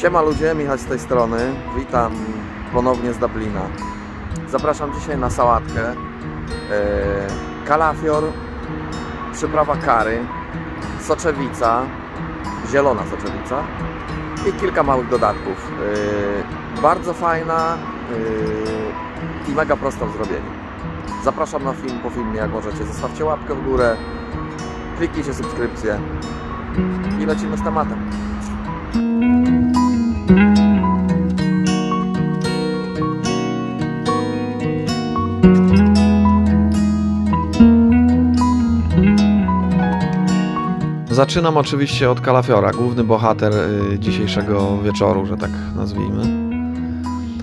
Siema ludzie, Michał z tej strony. Witam ponownie z Dublina. Zapraszam dzisiaj na sałatkę. E, kalafior, przyprawa kary, soczewica, zielona soczewica i kilka małych dodatków. E, bardzo fajna e, i mega prosta w zrobieniu. Zapraszam na film po filmie, jak możecie. Zostawcie łapkę w górę, kliknijcie subskrypcję i lecimy z tematem. Zaczynam oczywiście od kalafiora, główny bohater y, dzisiejszego wieczoru, że tak nazwijmy.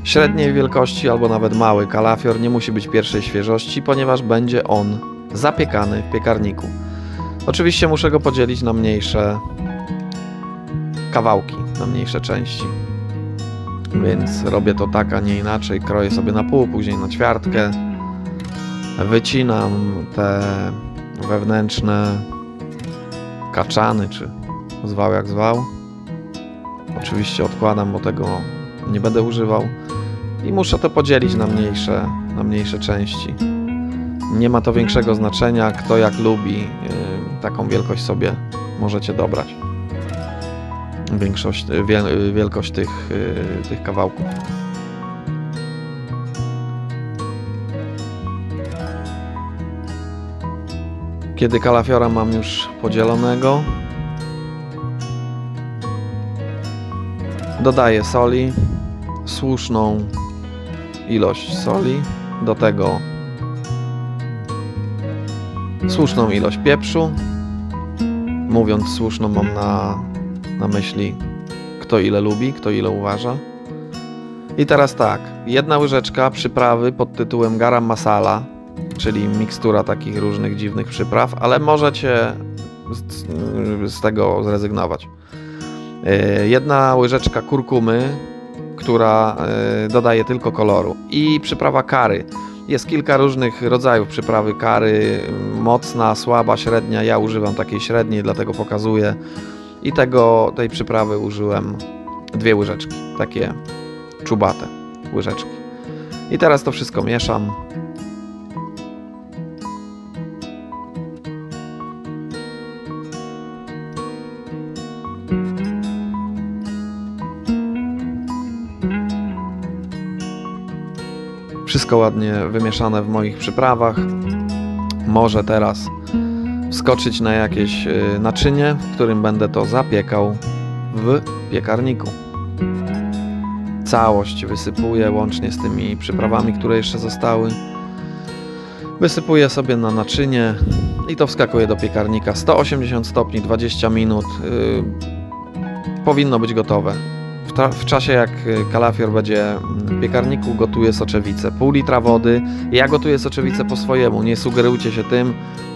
Średniej wielkości albo nawet mały kalafior nie musi być pierwszej świeżości, ponieważ będzie on zapiekany w piekarniku. Oczywiście muszę go podzielić na mniejsze kawałki, na mniejsze części. Więc robię to tak, a nie inaczej. Kroję sobie na pół, później na ćwiartkę. Wycinam te wewnętrzne kaczany, czy zwał jak zwał. Oczywiście odkładam, bo tego nie będę używał. I muszę to podzielić na mniejsze, na mniejsze części. Nie ma to większego znaczenia, kto jak lubi, yy, taką wielkość sobie możecie dobrać. Większość, wiel, wielkość tych, yy, tych kawałków. Kiedy kalafiora mam już podzielonego, dodaję soli, słuszną ilość soli, do tego słuszną ilość pieprzu. Mówiąc słuszną mam na, na myśli kto ile lubi, kto ile uważa. I teraz tak, jedna łyżeczka przyprawy pod tytułem garam masala, czyli mikstura takich różnych dziwnych przypraw, ale możecie z, z tego zrezygnować. E, jedna łyżeczka kurkumy, która e, dodaje tylko koloru i przyprawa kary. Jest kilka różnych rodzajów przyprawy kary, mocna, słaba, średnia. Ja używam takiej średniej, dlatego pokazuję. I tego, tej przyprawy użyłem dwie łyżeczki, takie czubate łyżeczki. I teraz to wszystko mieszam. Wszystko ładnie wymieszane w moich przyprawach. Może teraz wskoczyć na jakieś y, naczynie, w którym będę to zapiekał w piekarniku. Całość wysypuję łącznie z tymi przyprawami, które jeszcze zostały. Wysypuję sobie na naczynie i to wskakuje do piekarnika. 180 stopni, 20 minut. Yy, powinno być gotowe. W, w, czasie jak kalafior będzie w piekarniku, gotuję soczewicę. Pół litra wody. Ja gotuję soczewicę po swojemu. Nie sugerujcie się tym.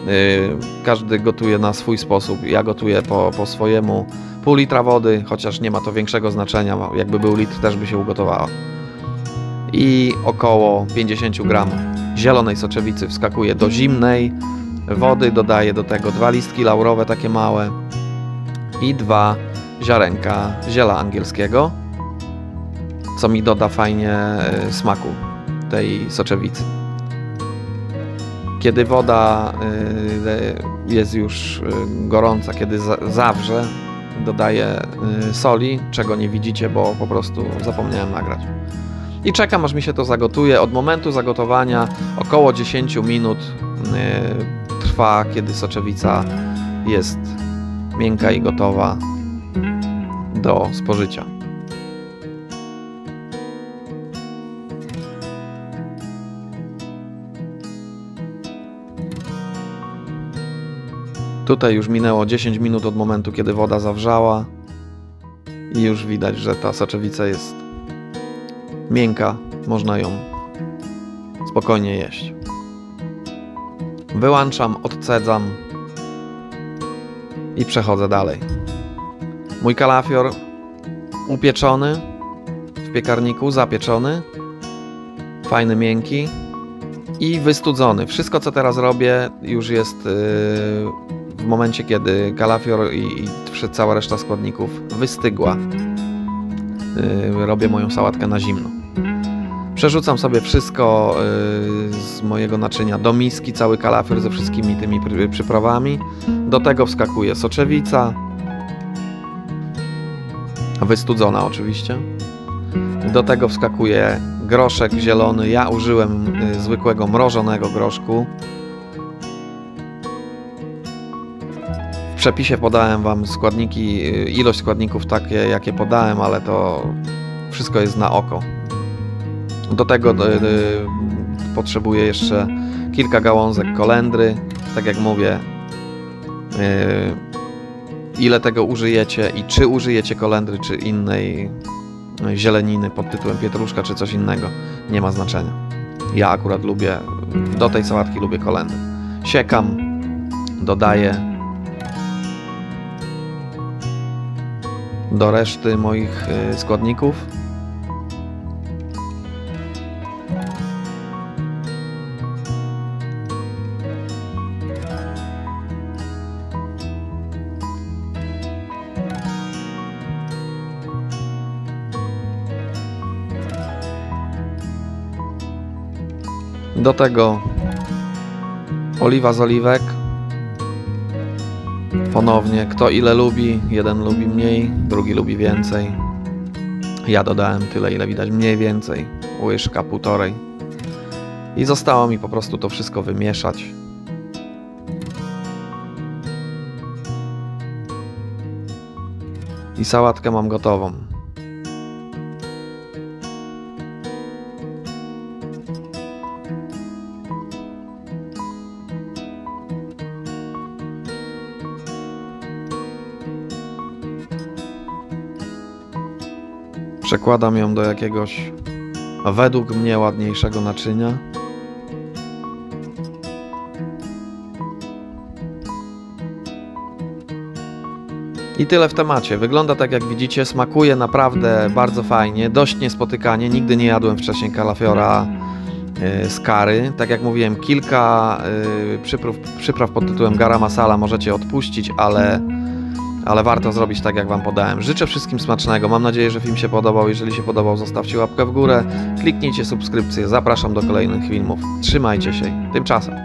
Yy, każdy gotuje na swój sposób. Ja gotuję po, po swojemu. Pół litra wody, chociaż nie ma to większego znaczenia. Jakby był litr, też by się ugotowało. I około 50 gram zielonej soczewicy wskakuje do zimnej wody. Dodaję do tego dwa listki laurowe, takie małe. I dwa ziarenka ziela angielskiego, co mi doda fajnie smaku tej soczewicy. Kiedy woda jest już gorąca, kiedy zawrze, dodaję soli, czego nie widzicie, bo po prostu zapomniałem nagrać. I czekam, aż mi się to zagotuje. Od momentu zagotowania około 10 minut trwa, kiedy soczewica jest miękka i gotowa do spożycia. Tutaj już minęło 10 minut od momentu, kiedy woda zawrzała i już widać, że ta soczewica jest miękka, można ją spokojnie jeść. Wyłączam, odcedzam i przechodzę dalej. Mój kalafior upieczony w piekarniku, zapieczony, fajny, miękki i wystudzony. Wszystko, co teraz robię, już jest yy, w momencie, kiedy kalafior i, cała reszta składników wystygła. yy, robię moją sałatkę na zimno. Przerzucam sobie wszystko yy, z mojego naczynia do miski, cały kalafior ze wszystkimi tymi przyprawami. Do tego wskakuje soczewica, wystudzona oczywiście. Do tego wskakuje groszek zielony. Ja użyłem y, zwykłego mrożonego groszku. W przepisie podałem Wam składniki, y, ilość składników takie, jakie podałem, ale to wszystko jest na oko. Do tego y, potrzebuję jeszcze kilka gałązek kolendry. Tak jak mówię, ile tego użyjecie i czy użyjecie kolendry, czy innej zieleniny pod tytułem pietruszka, czy coś innego, nie ma znaczenia. Ja akurat lubię, do tej sałatki lubię kolendry. Siekam, dodaję do reszty moich y, składników. Do tego oliwa z oliwek. Ponownie, kto ile lubi. Jeden lubi mniej, drugi lubi więcej. Ja dodałem tyle, ile widać mniej więcej. Łyżka, półtorej. I zostało mi po prostu to wszystko wymieszać. I sałatkę mam gotową. Przekładam ją do jakiegoś według mnie ładniejszego naczynia. I tyle w temacie. Wygląda tak jak widzicie, smakuje naprawdę bardzo fajnie, dość niespotykanie. Nigdy nie jadłem wcześniej kalafiora y, z kary. Tak jak mówiłem, kilka y, przypraw, przypraw pod tytułem gara masala możecie odpuścić, ale ale warto zrobić tak, jak Wam podałem. Życzę wszystkim smacznego. Mam nadzieję, że film się podobał. Jeżeli się podobał, zostawcie łapkę w górę, kliknijcie subskrypcję. Zapraszam do kolejnych filmów. Trzymajcie się. Tymczasem.